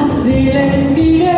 Nasıl endine